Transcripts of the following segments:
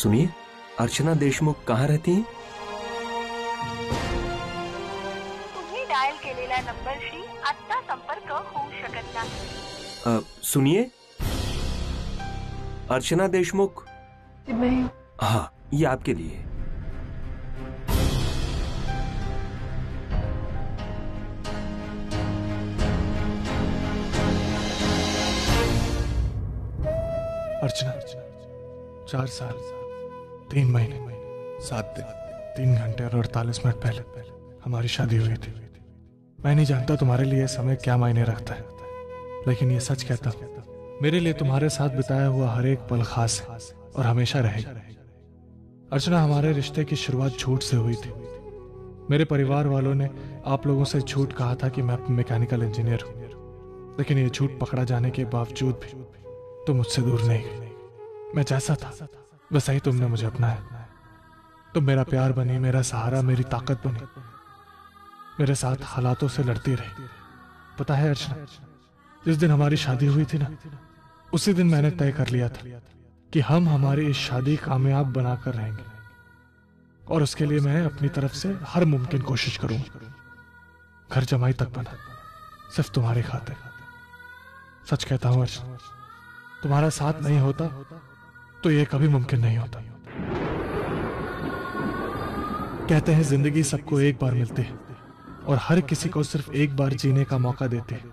सुनिए अर्चना देशमुख कहाँ रहती हैं? तुम्ही डायल केलेल्या नंबरशी आत्ता संपर्क होऊ शकत नाही अ, सुनिए। अर्चना देशमुख। मैं हाँ। ये आपके लिए अर्चना चार साल, तीन महीने, सात दिन, तीन घंटे और अड़तालीस मिनट पहले हमारी शादी हुई थी। मैं नहीं जानता तुम्हारे लिए समय क्या मायने रखता है, लेकिन ये सच कहता हूँ, मेरे लिए तुम्हारे साथ बिताया हुआ हर एक पल खास है और हमेशा रहेगा। अर्चना, हमारे रिश्ते की शुरुआत झूठ से हुई थी। मेरे परिवार वालों ने आप लोगों से झूठ कहा था कि मैं मैकेनिकल इंजीनियर हूँ, लेकिन ये झूठ पकड़ा जाने के बावजूद भी तुम मुझसे दूर नहीं गई मैं जैसा था, वैसा ही तुमने मुझे अपनाया। तुम मेरा प्यार बनी, मेरा सहारा, मेरी ताकत बनी। मेरे साथ हालातों से लड़ती रही। पता है अर्चना, जिस दिन हमारी शादी हुई थी ना, उसी दिन मैंने तय कर लिया था कि हम हमारी इस शादी कामयाब बनाकर रहेंगे। और उसके लिए मैं अपनी तरफ़ से हर मुमकिन कोशिश करूँगा। घर जमाई तक बना, सिर्फ़ तुम्हारे खाते सच कहता हूँ अर्चना, तुम्हारा साथ नहीं होता तो ये कभी मुमकिन नहीं होता। कहते हैं, ज़िंदगी सबको एक बार मिलती है और हर किसी को सिर्फ़ एक बार जीने का मौका देती है।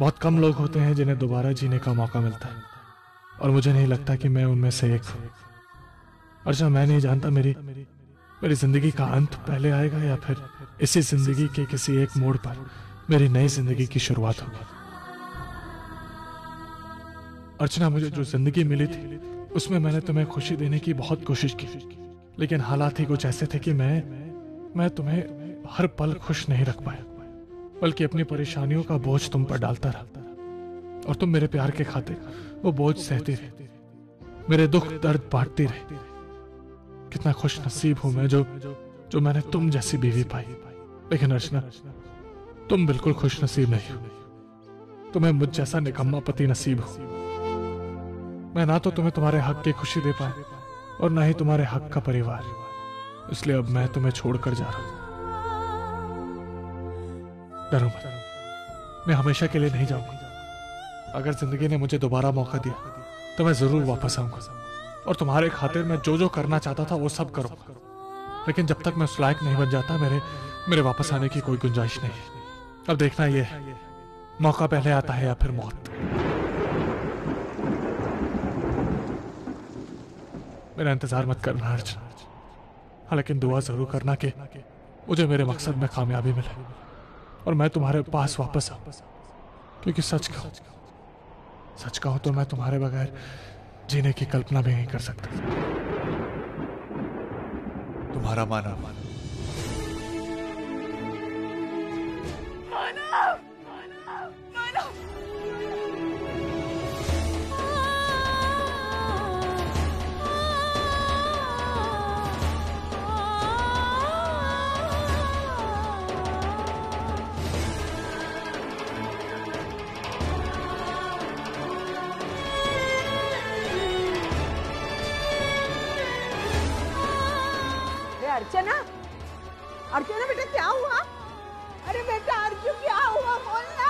बहुत कम लोग होते हैं जिन्हें दोबारा जीने का मौका मिलता है और मुझे नहीं लगता कि मैं उनमें से एक हूँ। अर्चना मैं नहीं जानता मेरी मेरी ज़िंदगी का अंत पहले आएगा या फिर इसी ज़िंदगी के किसी एक मोड़ पर मेरी नई ज़िंदगी की शुरुआत होगी। अर्चना, मुझे जो ज़िंदगी मिली थी उसमें मैंने तुम्हें खुशी देने की बहुत कोशिश की। लेकिन हालात ही कुछ ऐसे थे कि मैं मैं तुम्हें हर पल खुश नहीं रख पाया, बल्कि अपनी परेशानियों का बोझ तुम पर डालता रहा और तुम मेरे प्यार के खातिर वो बोझ सहती रही। मेरे दुख दर्द बांटती रही। कितना खुश नसीब हूँ मैं जो जो मैंने तुम जैसी बीवी पाई। लेकिन अर्चना, तुम बिल्कुल खुश नसीब नहीं हो। तुम्हें मुझ जैसा निकम्मा पति नसीब हो। मैं ना तो तुम्हें तुम्हारे हक की खुशी दे पाया और ना ही तुम्हारे हक का परिवार। इसलिए अब मैं तुम्हें छोड़कर जा रहा हूँ। डरो मत। मैं हमेशा के लिए नहीं जाऊँगा। अगर ज़िंदगी ने मुझे दोबारा मौका दिया तो मैं ज़रूर वापस आऊँगा। और तुम्हारे खातिर मैं जो जो करना चाहता था, वो सब करूँगा। लेकिन जब तक मैं उस लायक नहीं बन जाता, मेरे मेरे वापस आने की कोई गुंजाइश नहीं। अब देखना ये है मौका पहले आता है या फिर मौत? मेरा इंतज़ार मत करना अर्ज़ हालाँकि दुआ ज़रूर करना कि मुझे मेरे मकसद में कामयाबी मिले और मैं तुम्हारे पास वापस आऊ। क्योंकि सच का सच कहूँ तो मैं तुम्हारे बगैर जीने की कल्पना भी नहीं कर सकता। तुम्हारा माना अरे अर्चना? अर्चना बेटा क्या हुआ? अरे बेटा अर्जुन क्या हुआ? बोलना।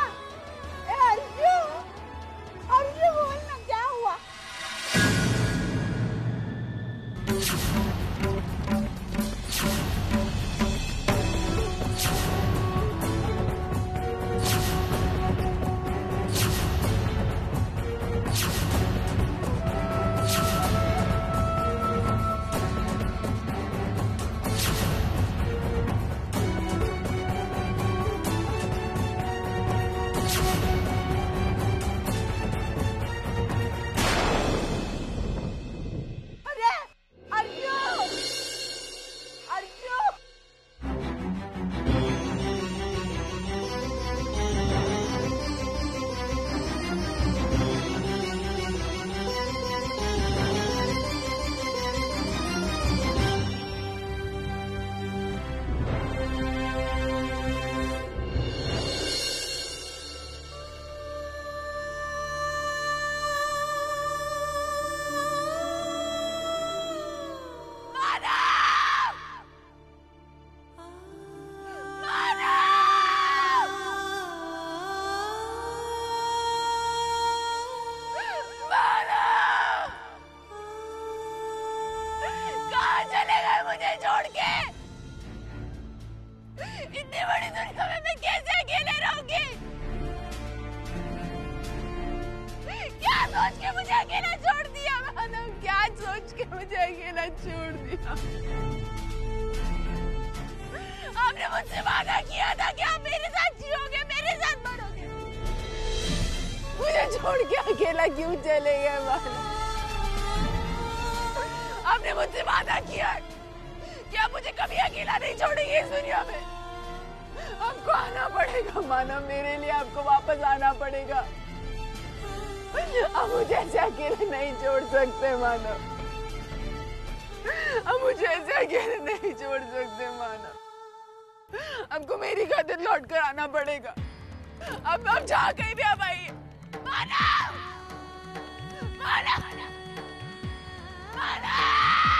चले गए मानव आपने मुझसे वादा किया कि आप मुझे कभी अकेला नहीं छोड़ेंगे इस दुनिया में। आपको आना पड़ेगा मानव मेरे लिए आपको वापस आना पड़ेगा। अब मुझे ऐसे अकेले नहीं छोड़ सकते मानव अब मुझे ऐसे अकेले नहीं छोड़ सकते मानव आपको मेरी खातिर लौट कर आना पड़ेगा। अब अब जहाँ कहीं भी आप आइए। मानव मानव मानव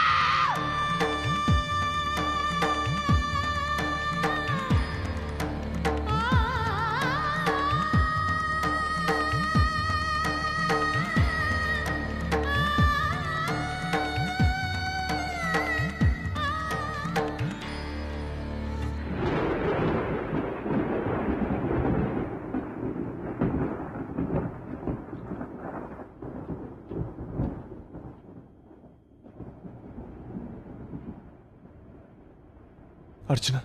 अर्चना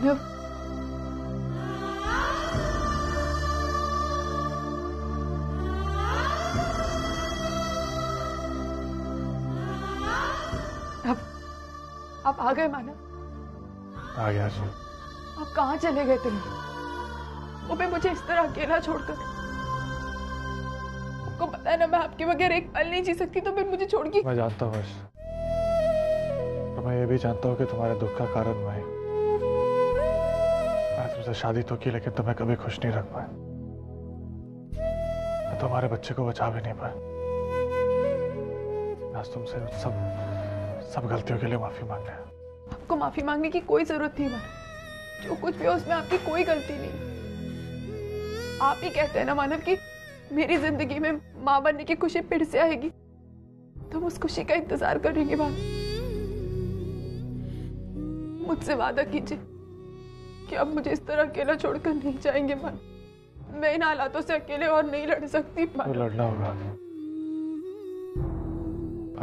मानव आ गए मानव आ गया अर्चना आप कहाँ चले गए थे वो भी मुझे इस तरह अकेला छोड़कर। आपको पता है ना मैं आपके बगैर एक पल नहीं जी सकती तो फिर मुझे छोड़ मैं जानता हूँ अर्चना तो मैं ये भी जानता हूँ कि तुम्हारे दुख का कारण मैं हूँ। मैंने तुमसे शादी तो की लेकिन तुम्हें कभी खुश नहीं रख पाया। मैं तुम्हारे बच्चे को बचा भी नहीं पाया। आज तुमसे सब सब गलतियों के लिए माफ़ी मांग रहा आपको माफ़ी मांगने की कोई ज़रूरत नहीं मानव जो कुछ भी हो उसमें आपकी कोई गलती नहीं। आप ही कहते हैं ना मानव कि मेरी ज़िंदगी में माँ बनने की खुशी फिर से आएगी। तो हम उस खुशी का इंतज़ार करेंगे मानव मुझसे वादा कीजिए कि अब मुझे इस तरह अकेला छोड़कर नहीं जाएँगे मानव मैं इन हालातों से अकेले और नहीं लड़ सकती तो लड़ना होगा।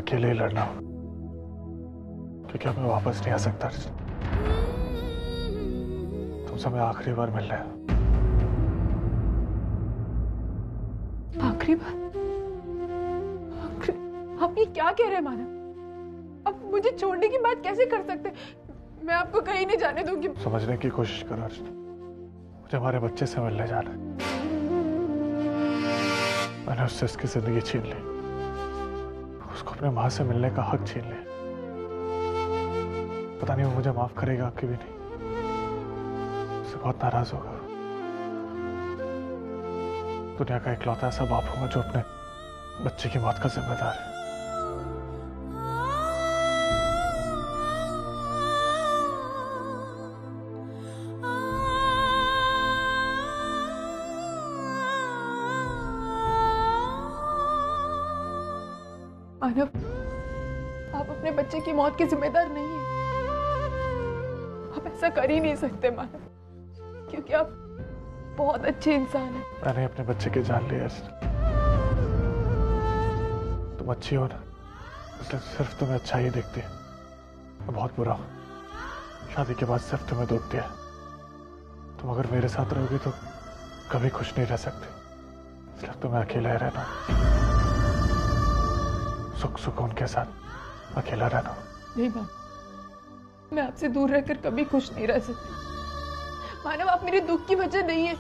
अकेले ही लड़ना होगा। क्योंकि अब मैं वापस नहीं आ सकता? तुमसे मैं आखिरी बार मिल आया। आखिरी बार? आखिरी? आप ये क्या कह रहे हैं मानव? अब मुझे छोड़ने की बात कैसे कर सकते मैं आपको कहीं नहीं जाने दूँगी। समझने की कोशिश करो अर्चना मुझे हमारे बच्चे से मिलने जाना है। मैंने उससे उसकी ज़िंदगी छीन ली। उसको अपने माँ से मिलने का हक छीन लिया। पता नहीं वो मुझे माफ़ करेगा कि भी नहीं। उससे बहुत नाराज़ होगा। दुनिया का इकलौता ऐसा बाप होगा जो अपने बच्चे की मौत का जिम्मेदार है। आप अपने बच्चे की मौत के जिम्मेदार ऐसा कर ही नहीं सकते मानव क्योंकि आप बहुत अच्छे इंसान हैं। मैंने अपने बच्चे की जान ली अर्चना तुम अच्छी हो ना? इसलिए सिर्फ़ तुम्हें अच्छा ही देखती है। मैं बहुत बुरा हूँ। शादी के बाद सिर्फ़ तुम्हें दुख दिया तुम अगर मेरे साथ रहोगी तो कभी खुश नहीं रह सकती। इसलिए तुम्हें अकेला ही रहना। सुख सुकून के साथ अकेला रहना। नहीं मानव मैं आपसे दूर रहकर कभी खुश नहीं रह सकती। मानव आप मेरे दुख की वजह नहीं है।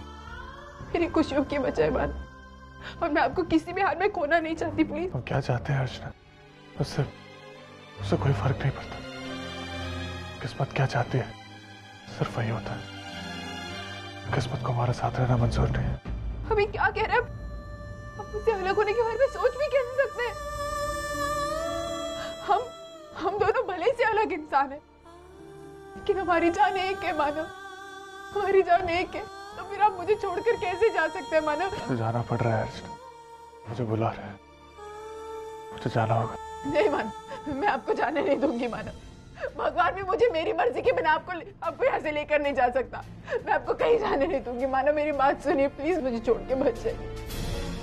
मेरी खुशियों की वजह है मानव। और मैं आपको किसी भी हाल में खोना नहीं चाहती प्लीज़ तुम क्या चाहते हैं अर्चना? उससे उससे कोई फ़र्क नहीं पड़ता। किस्मत क्या चाहती है सिर्फ़ वही होता है। किस्मत को हमारा साथ रहना मंजूर नहीं है। अभी क्या कह रहे हैं? आप मुझसे अलग होने के बारे में सोच भी कैसे सकते हैं? हम हम दोनों भले से अलग इंसान हैं। लेकिन हमारी जान एक है मानव हमारी जान एक है। तो फिर आप मुझे छोड़कर कैसे जा सकते हैं मानव तो जाना पड़ रहा है मुझे बुला रहे हैं। मुझे जाना होगा। नहीं मानव मैं आपको जाने नहीं दूँगी मानव भगवान भी मुझे मेरी मर्ज़ी के बिना आपको आपको यहाँ से लेकर नहीं जा सकता। मैं आपको कहीं जाने नहीं दूँगी मानव मेरी बात सुनिए प्लीज़ मुझे छोड़ के बच जाइए।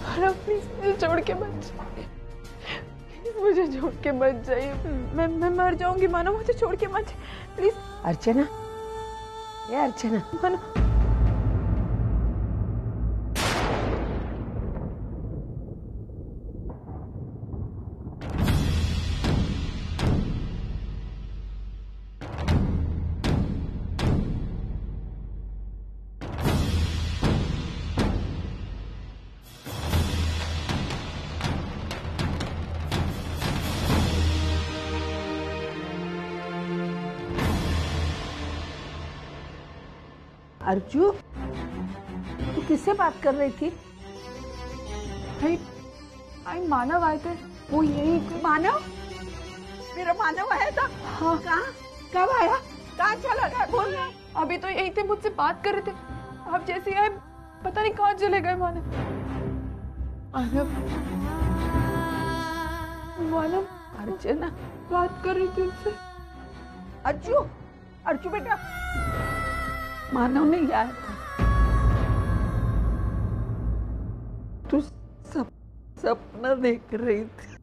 मानव प्लीज़ मुझे छोड़ के मत जाइए। मुझे छोड़ के मत जाइए। मैं मैं मर जाऊँगी मानव मुझे छोड़ के मत प्लीज़ अर्चना? ये अर्चना मानव अर्जू तू किससे बात कर रही थी? आई आई मानव आए थे। वो यही मानव? मेरा मानव आया था। हाँ। कहाँ? कब आया? कहाँ चला गया? बोल अभी तो यही थे मुझसे बात कर रहे थे। आप जैसे आए पता नहीं कहाँ चले गए मानव। मानव? मानव अर्चना? बात कर रही थी उनसे। अर्जू? अर्जू बेटा? मानव नहीं आया था तू सब सपना देख रही थी।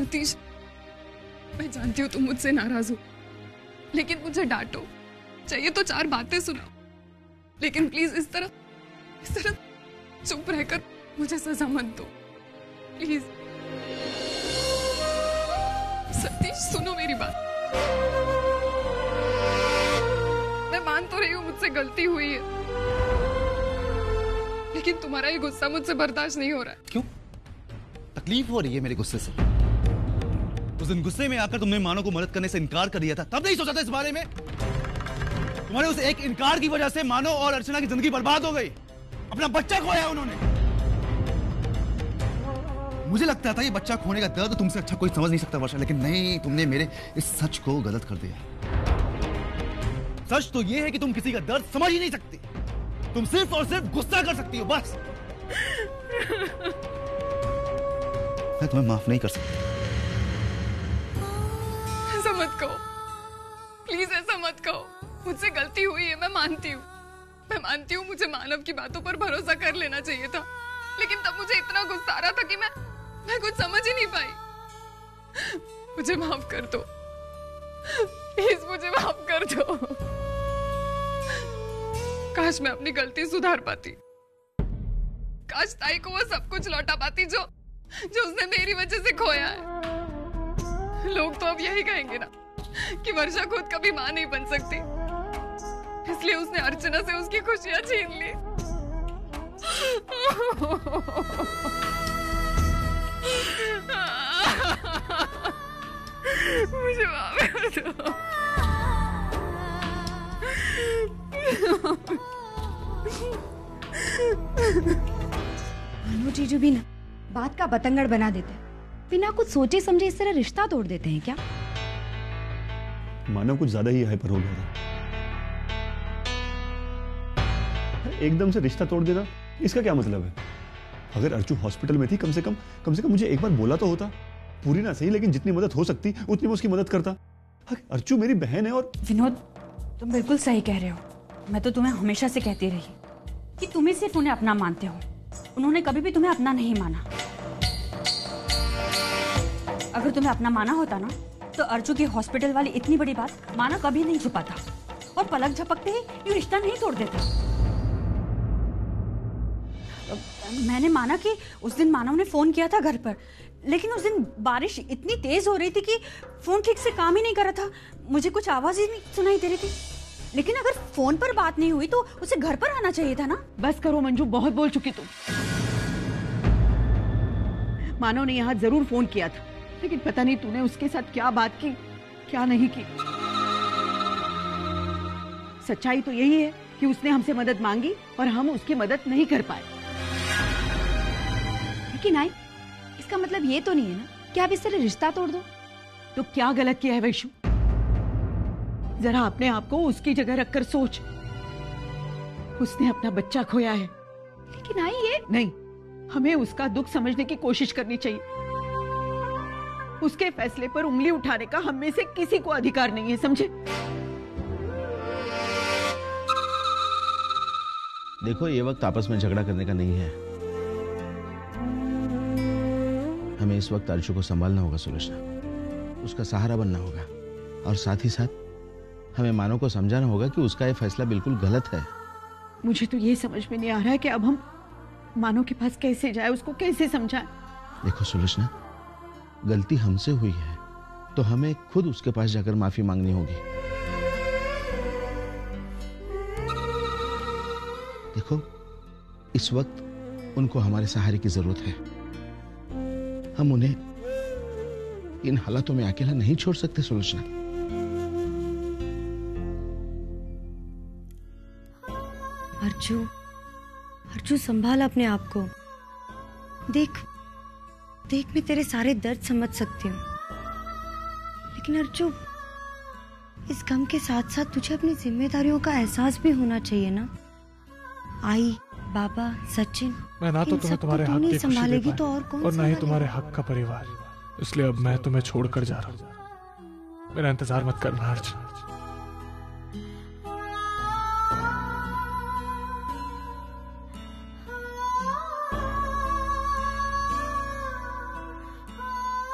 सतीश, मैं जानती हूँ तुम मुझसे नाराज़ हो, लेकिन मुझे डांटो। चाहिए तो चार बातें सुनाओ लेकिन प्लीज़ इस तरह इस तरह चुप रहकर मुझे सजा मत दो। प्लीज़ सतीश, सुनो मेरी बात। मैं मान तो रही हूँ मुझसे गलती हुई है, लेकिन तुम्हारा ये गुस्सा मुझसे बर्दाश्त नहीं हो रहा क्यों? तकलीफ़ हो रही है मेरे गुस्से से। दिन गुस्से में आकर तुमने मानो को मदद करने से इनकार कर दिया था। तब नहीं सोचा था इस बारे में? तुम्हारे उस एक इनकार की वजह से मानो और अर्चना की ज़िंदगी बर्बाद हो गई। अपना बच्चा खोया उन्होंने। मुझे लगता था ये बच्चा खोने का दर्द तुमसे अच्छा कोई समझ नहीं सकता, वर्षा, लेकिन नहीं, तुमने मेरे इस सच को गलत कर दिया। सच तो ये है कि तुम किसी का दर्द समझ ही नहीं सकती। तुम सिर्फ़ और सिर्फ़ गुस्सा कर सकती हो, बस। मैं तुम्हें माफ़ नहीं कर सकता। मुझसे गलती हुई है, मैं मानती हूँ। मैं मानती हूँ मुझे मानव की बातों पर भरोसा कर लेना चाहिए था। लेकिन तब मुझे इतना गुस्सा आ रहा था कि मैं मैं कुछ समझ ही नहीं पाई। मुझे माफ़ कर दो। प्लीज़ मुझे माफ़ कर दो। काश मैं अपनी गलती सुधार पाती। काश ताई को वो सब कुछ लौटा पाती जो जो उसने मेरी वजह से खोया है। लोग तो अब यही कहेंगे ना कि वर्षा खुद कभी माँ नहीं बन सकती। इसलिए उसने अर्चना से उसकी खुशियाँ छीन ली। मुझे माफ़ कर दो। मानो जीजू भी ना बात का बतंगड़ बना देते हैं। बिना कुछ सोचे समझे इस तरह रिश्ता तोड़ देते हैं क्या? मानव कुछ ज़्यादा ही हाइपर हो गया था। एकदम से रिश्ता तोड़ देना इसका क्या मतलब है? अगर अर्चू हॉस्पिटल में थी कम से कम कम से कम मुझे एक बार बोला तो होता। पूरी ना सही लेकिन जितनी मदद हो सकती उतनी मैं उसकी मदद करता। अरे, अर्चू मेरी बहन है और विनोद तुम बिल्कुल सही कह रहे हो। मैं तो तुम्हें हमेशा से कहती रही कि तुम ही सिर्फ़ उन्हें अपना मानते हो। उन्होंने कभी भी तुम्हें अपना नहीं माना। अगर तुम्हें अपना माना होता ना तो अर्जु की हॉस्पिटल वाली इतनी बड़ी बात माना कभी नहीं छुपाता। और पलक झपकते ही ये रिश्ता नहीं तोड़ देता। मैंने माना कि उस दिन मानव ने फ़ोन किया था घर पर, लेकिन उस दिन बारिश इतनी तेज हो रही थी कि फ़ोन ठीक से काम ही नहीं कर रहा था। मुझे कुछ आवाज़ ही नहीं सुनाई दे रही थी। लेकिन अगर फ़ोन पर बात नहीं हुई तो उसे घर पर आना चाहिए था ना? बस करो मंजू, बहुत बोल चुकी तुम। मानव ने यहाँ ज़रूर फ़ोन किया था, लेकिन पता नहीं तूने उसके साथ क्या बात की, क्या नहीं की। सच्चाई तो यही है कि उसने हमसे मदद मांगी और हम उसकी मदद नहीं कर पाए। लेकिन आई इसका मतलब ये तो नहीं है ना कि आप इस तरह रिश्ता तोड़ दो? तो क्या गलत किया है वैशु जरा अपने आप को उसकी जगह रखकर सोच। उसने अपना बच्चा खोया है। लेकिन आई ये नहीं हमें उसका दुख समझने की कोशिश करनी चाहिए। उसके फैसले पर उंगली उठाने का हम में से किसी को अधिकार नहीं है समझे? देखो ये वक्त आपस में झगड़ा करने का नहीं है। इस वक्त अर्जु को संभालना होगा सुलोचना उसका सहारा बनना होगा। और साथ ही साथ हमें मानो को समझाना होगा कि उसका ये फैसला बिल्कुल गलत है। मुझे तो ये समझ में नहीं आ रहा है कि अब हम मानो के पास कैसे जाए उसको कैसे समझाएँ। देखो सुलोचना गलती हमसे हुई है तो हमें खुद उसके पास जाकर माफ़ी मांगनी होगी। देखो इस वक्त उनको हमारे सहारे की ज़रूरत है। हम उन्हें इन हालातों में अकेला नहीं छोड़ सकते, सुलोचना। अर्जू अर्जू, संभाल अपने आप को। देख देख, मैं तेरे सारे दर्द समझ सकती हूँ। लेकिन अर्जू, इस गम के साथ साथ तुझे अपनी जिम्मेदारियों का एहसास भी होना चाहिए ना? आई बाबा सचिन मैं ना तो तुम्हें तुम्हारे हक की संभालेगी तो और कौन और ना ही तुम्हारे हक का परिवार। इसलिए अब मैं तुम्हें छोड़कर जा रहा हूँ। मेरा इंतज़ार मत करना अर्चना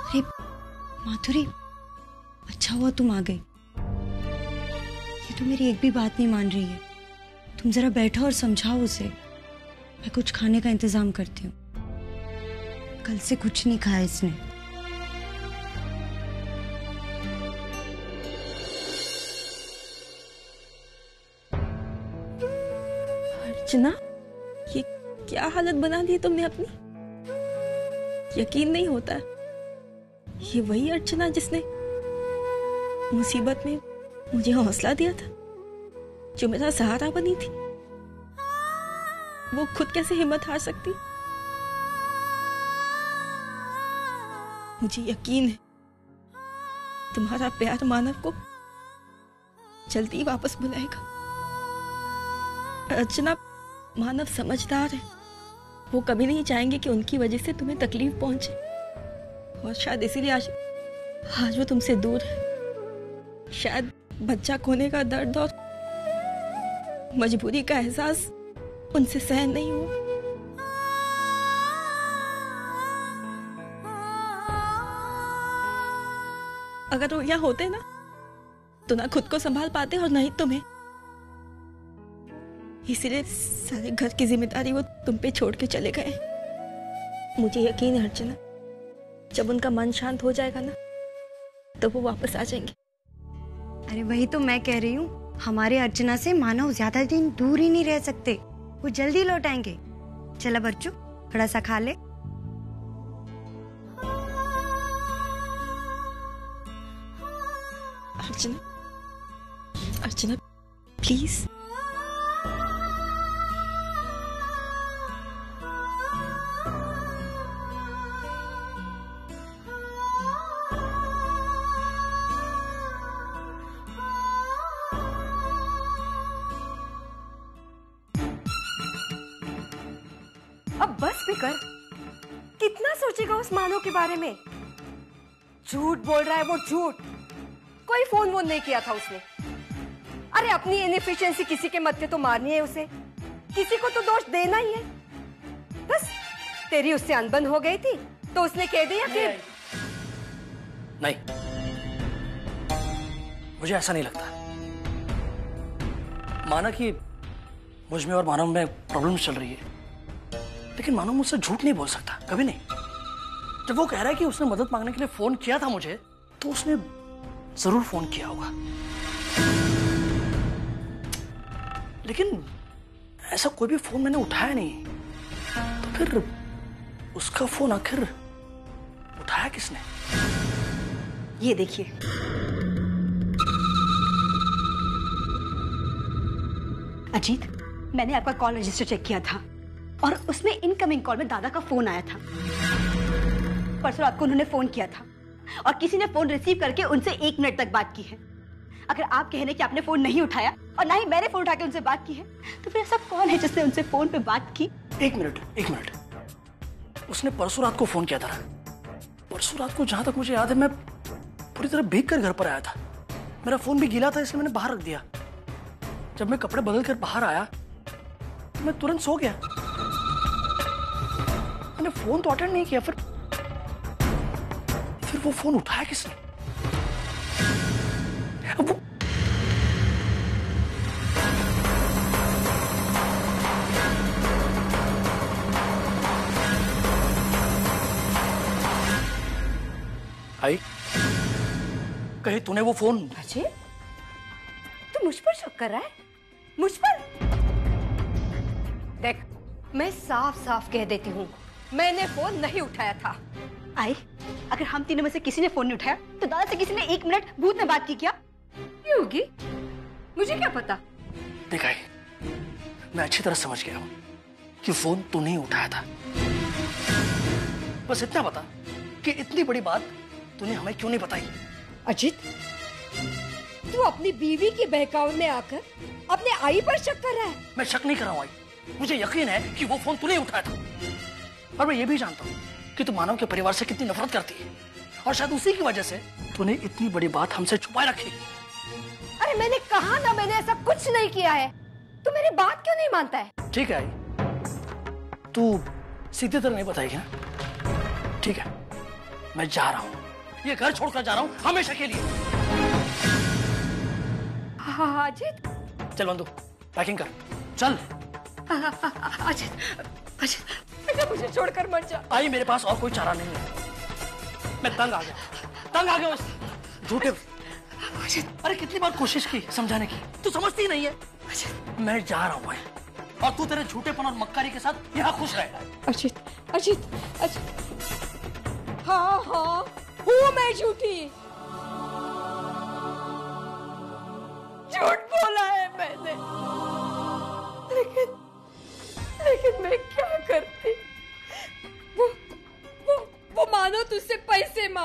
अरे माधुरी अच्छा हुआ तुम आ गई। ये तो मेरी एक भी बात नहीं मान रही है। तुम जरा बैठो और समझाओ उसे। मैं कुछ खाने का इंतज़ाम करती हूँ। कल से कुछ नहीं खाया इसने। अर्चना, ये क्या हालत बना दी तुमने अपनी? यकीन नहीं होता। ये वही अर्चना जिसने मुसीबत में मुझे हौसला दिया था, जो मेरा सहारा बनी थी। वो खुद कैसे हिम्मत हार सकती? मुझे यकीन है, तुम्हारा प्यार मानव को जल्दी वापस बुलाएगा। अर्चना मानव समझदार है। वो कभी नहीं चाहेंगे कि उनकी वजह से तुम्हें तकलीफ़ पहुँचे। और शायद इसीलिए आज आज वो तुमसे दूर है। शायद बच्चा खोने का दर्द और मजबूरी का एहसास उनसे सहन नहीं हुआ। अगर वो यहाँ होते ना तो ना खुद को संभाल पाते और नहीं तुम्हें। इसीलिए सारे घर की ज़िम्मेदारी वो तुम पे छोड़ के चले गए। मुझे यकीन है, अर्चना, जब उनका मन शांत हो जाएगा ना तो वो वापस आ जाएँगे। अरे, वही तो मैं कह रही हूँ। हमारे अर्चना से मानव ज़्यादा दिन दूर ही नहीं रह सकते। वो जल्दी लौट आएँगे। चला बच्चू थोड़ा सा खा ले। अर्चना अर्चना प्लीज़। बारे में। झूठ बोल रहा है वो झूठ। कोई फ़ोन वोन नहीं किया था उसने। अरे अपनी इनएफिशिएंसी किसी के मत्थे तो मारनी है उसे। किसी को तो दोष देना ही है। बस, तेरी उससे अनबन हो गई थी तो उसने कह दिया कि नहीं। मुझे ऐसा नहीं लगता। माना कि मुझमें और मानव में प्रॉब्लम चल रही है। लेकिन मानव मुझसे झूठ नहीं बोल सकता, कभी नहीं। जब वो कह रहा है कि उसने मदद मांगने के लिए फ़ोन किया था मुझे तो उसने ज़रूर फ़ोन किया होगा। लेकिन ऐसा कोई भी फ़ोन मैंने उठाया नहीं। तो फिर उसका फ़ोन आखिर उठाया किसने? ये देखिए। अजीत, मैंने आपका कॉल रजिस्टर चेक किया था और उसमें इनकमिंग कॉल में दादा का फ़ोन आया था। परसों रात को उन्होंने फ़ोन किया था और किसी ने फ़ोन रिसीव करके उनसे एक मिनट तक बात की है। अगर आप कह रहे कि आपने फ़ोन नहीं उठाया और ना ही मैंने फ़ोन उठा के उनसे बात की है तो फिर ऐसा कौन है जिसने उनसे फ़ोन पे बात की? एक मिनट एक मिनट। उसने परसों रात को फ़ोन किया था परसों रात को जहाँ तक मुझे याद है, मैं पूरी तरह भीग कर घर पर आया था। मेरा फ़ोन भी गीला था, इसलिए मैंने बाहर रख दिया। जब मैं कपड़े बदल कर बाहर आया तो मैं तुरंत सो गया। मैंने फ़ोन तो अटेंड नहीं किया, फिर फिर वो फ़ोन उठाया किसने? अब वो आई। कहीं तूने वो फ़ोन? अजय तू मुझ पर शक कर रहा है? मुझ पर? देख मैं साफ़ साफ़ कह देती हूँ मैंने फ़ोन नहीं उठाया था। आई अगर हम तीनों में से किसी ने फ़ोन नहीं उठाया तो दादा से किसी ने एक मिनट भूत में बात की क्या? ये होगी। मुझे क्या पता? देखा मैं अच्छी तरह समझ गया हूँ कि फ़ोन तूने ही उठाया था। बस इतना बता कि इतनी बड़ी बात तूने हमें क्यों नहीं बताई? अजीत तू अपनी बीवी के बहकाव में आकर अपने आई पर शक कर रहा है। मैं शक नहीं कर रहा हूँ आई। मुझे यकीन है कि वो फ़ोन तूने ही उठाया था। और मैं ये भी जानता हूँ कि तू मानव के परिवार से कितनी नफरत करती है। और शायद उसी की वजह से तूने इतनी बड़ी बात हमसे छुपाए रखी। अरे मैंने कहा ना मैंने ऐसा कुछ नहीं किया है। तू मेरी बात क्यों नहीं मानता है? ठीक है आई। तू सीधे तरह नहीं बताएगी ना? ठीक है मैं जा रहा हूँ। ये घर छोड़कर जा रहा हूँ हमेशा के लिए। हाँ अजित। चल बंधु पैकिंग कर। चल। अजित अजित। बेटा मुझे छोड़कर मत जा। आई मेरे पास और कोई चारा नहीं है। मैं तंग आ गया। तंग आ गया उस झूठे। अरे कितनी बार कोशिश की समझाने की? तू समझती ही नहीं है। मैं जा रहा हूँ भाई। और तू तेरे झूठेपन और मक्कारी के साथ यहाँ खुश रहेगा अजित अजीत अजित हाँ हाँ। हूँ मैं झूठ।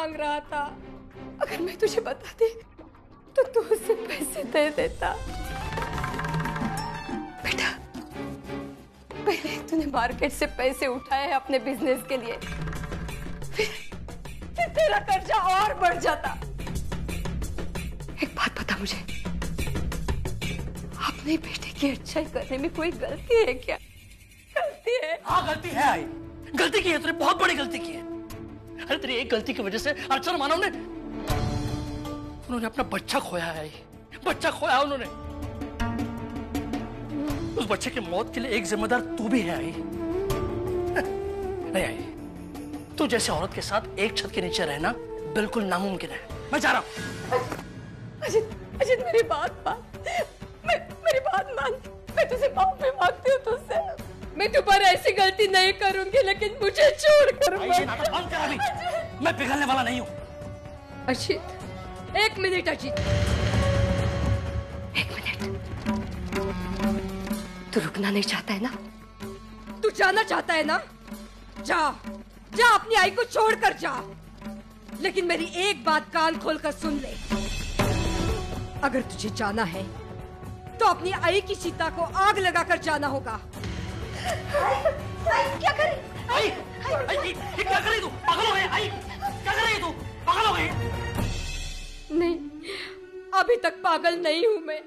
मांग रहा था। अगर मैं तुझे बताती तो तू उसे पैसे दे देता। बेटा, पहले तूने मार्केट से पैसे उठाए अपने बिज़नेस के लिए। फिर फिर तेरा कर्जा और बढ़ जाता। एक बात बता मुझे। अपने बेटे की अच्छाई करने में कोई गलती है क्या? गलती है। हाँ गलती है आई। गलती की है तूने, बहुत बड़ी गलती की है। अरे तेरी एक गलती की वजह से अर्चना मानव ने उन्होंने अपना बच्चा खोया है बच्चा खोया उन्होंने। उस बच्चे की मौत के लिए एक जिम्मेदार तू भी है, आई। नहीं, आई। तू जैसे औरत के साथ एक छत के नीचे रहना बिल्कुल नामुमकिन है। मैं जा रहा हूँ। अजित अजित, मेरी बात मान। मैं, मेरी बात मान। मैं तुझे माफ़ी मांगती हूँ तुझसे। मैं दोबारा ऐसी गलती नहीं करूँगी लेकिन मुझे छोड़ कर मैं पिघलने वाला नहीं हूँ। अजित एक मिनट अजित। एक मिनट। तू रुकना नहीं चाहता है ना? तू जाना चाहता है ना? जा जा अपनी आई को छोड़कर जा। लेकिन मेरी एक बात कान खोलकर सुन ले। अगर तुझे जाना है तो अपनी आई की चिता को आग लगाकर जाना होगा। क्या करे आई, आई, ये, ये क्या कर रही तू? पागल हो गई आई। क्या कर रही तू? पागल हो गई नहीं अभी तक पागल नहीं हूँ मैं।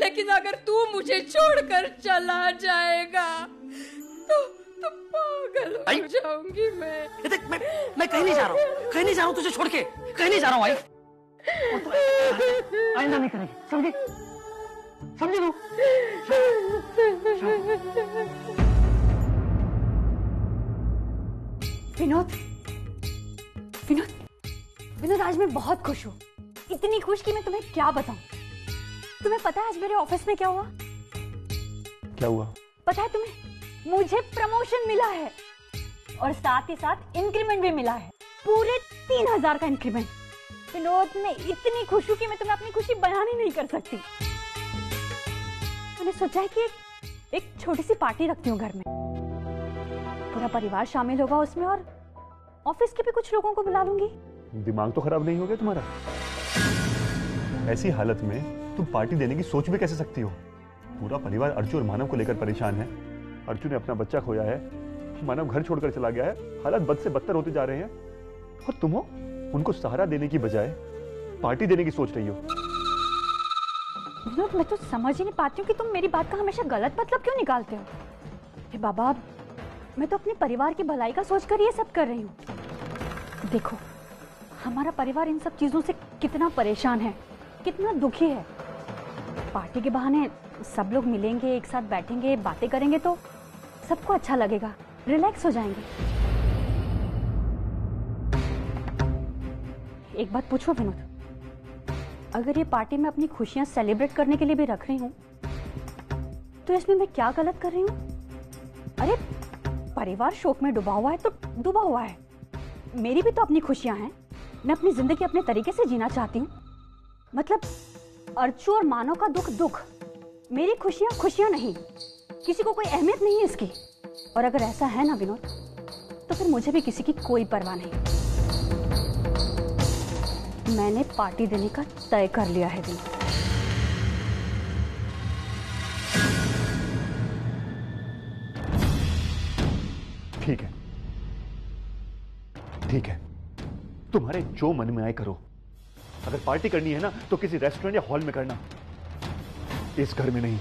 लेकिन अगर तू मुझे छोड़कर चला जाएगा तो तो पागल हो जाऊँगी मैं। देख मैं मैं कहीं नहीं जा रहा हूँ। कहीं नहीं जा रहा हूँ तुझे छोड़ के। कहीं नहीं जा रहा हूँ आई। और आइंदा नहीं करेगी समझी? समझी तू? विनोद विनोद विनोद आज मैं बहुत खुश हूँ। इतनी खुश कि मैं तुम्हें क्या बताऊँ? तुम्हें पता है आज मेरे ऑफ़िस में क्या हुआ? क्या हुआ? पता है तुम्हें? मुझे प्रमोशन मिला है और साथ ही साथ इंक्रीमेंट भी मिला है। पूरे तीन हज़ार का इंक्रीमेंट विनोद मैं इतनी खुश हूँ कि मैं तुम्हें अपनी खुशी बयान ही नहीं कर सकती। मैंने सोचा है कि एक, एक छोटी सी पार्टी रखती हूँ घर में? पूरा परिवार शामिल होगा उसमें और ऑफ़िस के भी कुछ लोगों को बुला लूँगी। दिमाग तो खराब नहीं हो गया तुम्हारा? ऐसी हालत में तुम पार्टी देने की सोच भी कैसे सकती हो? पूरा परिवार अर्जु और मानव को लेकर परेशान है। अर्जु ने अपना बच्चा खोया है मानव घर छोड़कर चला गया है हालात बद से बदतर होते जा रहे हैं। और तुम हो उनको सहारा देने की बजाय पार्टी देने की सोच रही हो। विनोद मैं तो समझ ही नहीं पाती हूँ कि तुम मेरी बात का हमेशा गलत मतलब क्यों निकालते हो? हे बाबा, मैं तो अपने परिवार की भलाई का सोचकर ये सब कर रही हूँ। देखो, हमारा परिवार इन सब चीज़ों से कितना परेशान है, कितना दुखी है। पार्टी के बहाने सब लोग मिलेंगे, एक साथ बैठेंगे, बातें करेंगे तो सबको अच्छा लगेगा, रिलैक्स हो जाएँगे। एक बात पूछो विनोद अगर ये पार्टी में अपनी खुशियाँ सेलिब्रेट करने के लिए भी रख रही हूँ तो इसमें मैं क्या गलत कर रही हूँ? अरे, परिवार शोक में डूबा हुआ है तो डूबा हुआ है। मेरी भी तो अपनी खुशियाँ हैं। मैं अपनी ज़िंदगी अपने तरीके से जीना चाहती हूँ। मतलब अर्चू और मानव का दुख दुख। मेरी खुशियाँ खुशियाँ नहीं। किसी को कोई अहमियत नहीं है इसकी। और अगर ऐसा है ना विनोद तो फिर मुझे भी किसी की कोई परवाह नहीं। मैंने पार्टी देने का तय कर लिया है विनोद ठीक है। ठीक है। तुम्हारे जो मन में आए करो। अगर पार्टी करनी है ना तो किसी रेस्टोरेंट या हॉल में करना। इस घर में नहीं।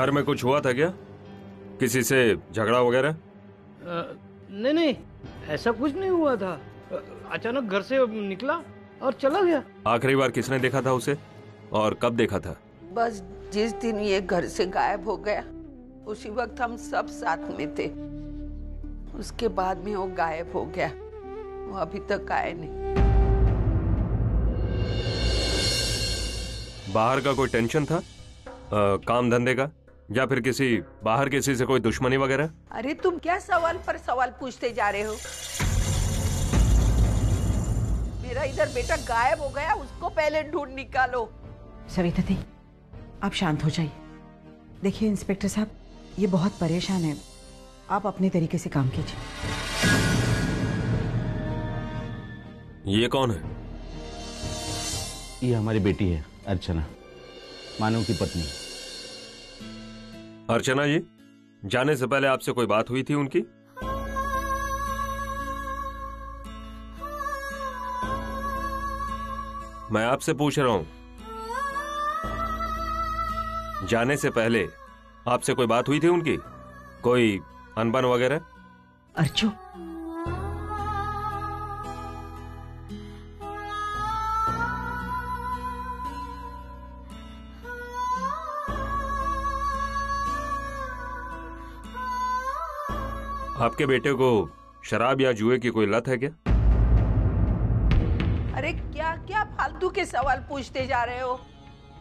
घर में कुछ हुआ था क्या? किसी से झगड़ा वगैरह? नहीं नहीं ऐसा कुछ नहीं हुआ था। अचानक घर से निकला और चला गया। आखिरी बार किसने देखा था उसे? और कब देखा था? बस जिस दिन ये घर से गायब हो गया उसी वक्त हम सब साथ में थे। उसके बाद में वो गायब हो गया। वो अभी तक आए नहीं। बाहर का कोई टेंशन था? आ, काम धंधे का? या फिर किसी बाहर किसी से कोई दुश्मनी वगैरह? अरे तुम क्या सवाल पर सवाल पूछते जा रहे हो? मेरा इधर बेटा गायब हो गया उसको पहले ढूंढ निकालो। सविता दी आप शांत हो जाइए। देखिए इंस्पेक्टर साहब ये बहुत परेशान है। आप अपने तरीके से काम कीजिए। ये कौन है? ये हमारी बेटी है अर्चना। मानव की पत्नी। अर्चना जी, जाने से पहले आपसे कोई बात हुई थी उनकी? मैं आपसे पूछ रहा हूँ। जाने से पहले आपसे कोई बात हुई थी उनकी? कोई अनबन वगैरह? अर्जु आपके बेटे को शराब या जुए की कोई लत है क्या? अरे क्या क्या फालतू के सवाल पूछते जा रहे हो?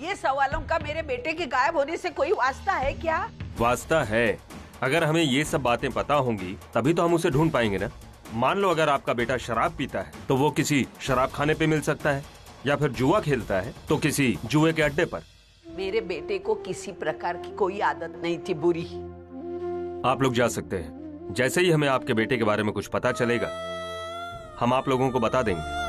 ये सवालों का मेरे बेटे के गायब होने से कोई वास्ता है क्या? वास्ता है। अगर हमें ये सब बातें पता होंगी तभी तो हम उसे ढूंढ पाएँगे ना। मान लो अगर आपका बेटा शराब पीता है तो वो किसी शराब खाने पे मिल सकता है या फिर जुआ खेलता है तो किसी जुए के अड्डे पर। मेरे बेटे को किसी प्रकार की कोई आदत नहीं थी बुरी। आप लोग जा सकते हैं। जैसे ही हमें आपके बेटे के बारे में कुछ पता चलेगा, हम आप लोगों को बता देंगे।